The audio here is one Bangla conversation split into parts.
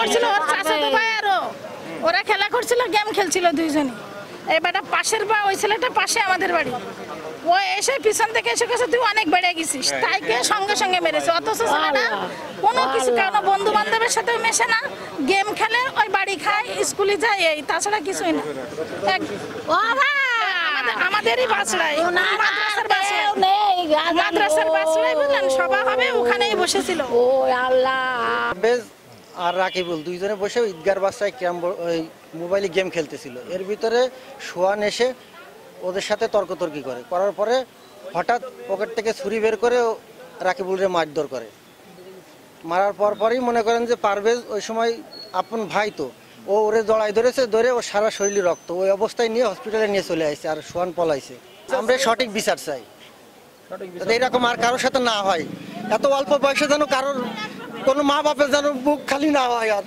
করছিল ওর চাচাতো ভাই আরও। ওরা খেলা করছিল গেম খেলছিল দুইজনই এবারটা পাশের বা ওই ছেলেটা পাশে আমাদের বাড়ি। ও এসে পিছন থেকে এসে কাছে তুই অনেক বেড়ে গেছিস। তাইকে সঙ্গে সঙ্গে মেরেছে। অথচ ছেলেটা কোনো কিছু কারণ বন্ধু বান্ধবের সাথে মেশে না। গেম খেলে ওই বাড়ি খায় স্কুলে যায় এই তাছাড়া কিছুই না। আমাদেরই বাসড়াই মাদ্রাসার বাসড়াই মাদ্রাসার বাসড়াই বুঝলেন সভা হবে ওখানেই বসেছিল। ও আল্লাহ। বেজ আর রাকিবুল দুইজনে বসে ঈদগার বাসায় ক্যাম ওই মোবাইলে গেম খেলতেছিল। এর ভিতরে সোয়ান এসে ওদের সাথে তর্কতর্কি করে। করার পরে হঠাৎ পকেট থেকে ছুরি বের করে রাকিবুলরে মারধর করে। মারার পর পরই মনে করেন যে পারভেজ ওই সময় আপন ভাই তো। ও ওরে জড়াই ধরেছে ধরে ও সারা শরীরে রক্ত। ওই অবস্থায় নিয়ে হসপিটালে নিয়ে চলে আসছে আর সোয়ান পলাইছে। আমরা সঠিক বিচার চাই। এরকম আর কারোর সাথে না হয়। এত অল্প বয়সে যেন কারোর কোনো মা বাপের যেন বুক খালি না হয় আর।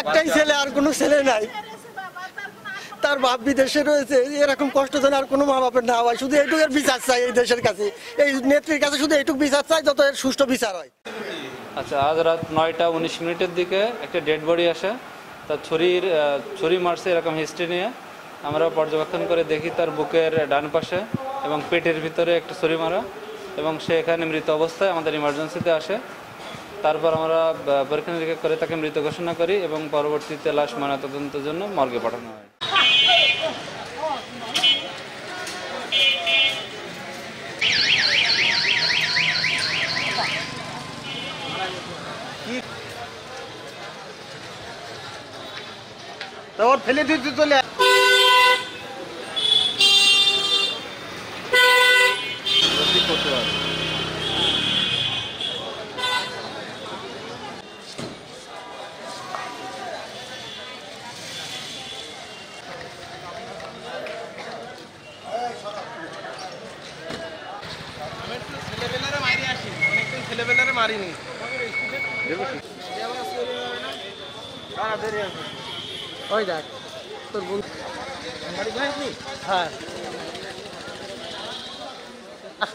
একটাই ছেলে আর কোনো ছেলে নাই। তার বাপ বিদেশে রয়েছে এরকম কষ্ট যেন আর কোনো মা বাপের না হয়। শুধু এইটুকের বিচার চাই এই দেশের কাছে। এই নেত্রীর কাছে শুধু এইটুকু বিচার চাই যত এর সুষ্ঠু বিচার হয়। আচ্ছা আজ রাত নয়টা উনিশ মিনিটের দিকে একটা ডেড বডি আসে। তার ছুরির ছুরি মারছে এরকম হিস্ট্রি নিয়ে। আমরা পর্যবেক্ষণ করে দেখি তার বুকের ডান পাশে এবং পেটের ভিতরে একটা ছুরি মারা এবং সে এখানে মৃত অবস্থায় আমাদের ইমার্জেন্সিতে আসে। তারপর আমরা পরীক্ষা নিরীক্ষা করে তাকে মৃত ঘোষণা করি এবং পরবর্তীতে লাশ ময়নাতদন্তের জন্য মর্গে পাঠানো হয়। ফেলে দিতে চলে ছেলেবেলারে মারিনি। ওই দেখ তোর বন্ধু। হ্যাঁ।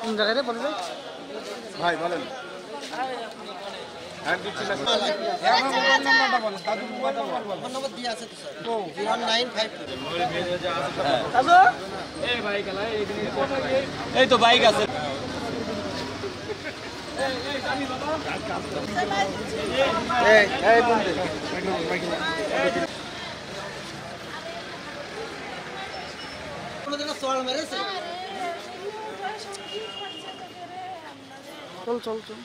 কোন জায়গায় রে বলবে? ভাই বলেন। হ্যাঁ দিচ্ছি না। নম্বর দিয়ে আছে তো স্যার। জিরো নাইন ফাইভ এই তো বাইক আছে। এই এই বন্ধু কোনো জায়গায় চল মেরেছে চল চল চল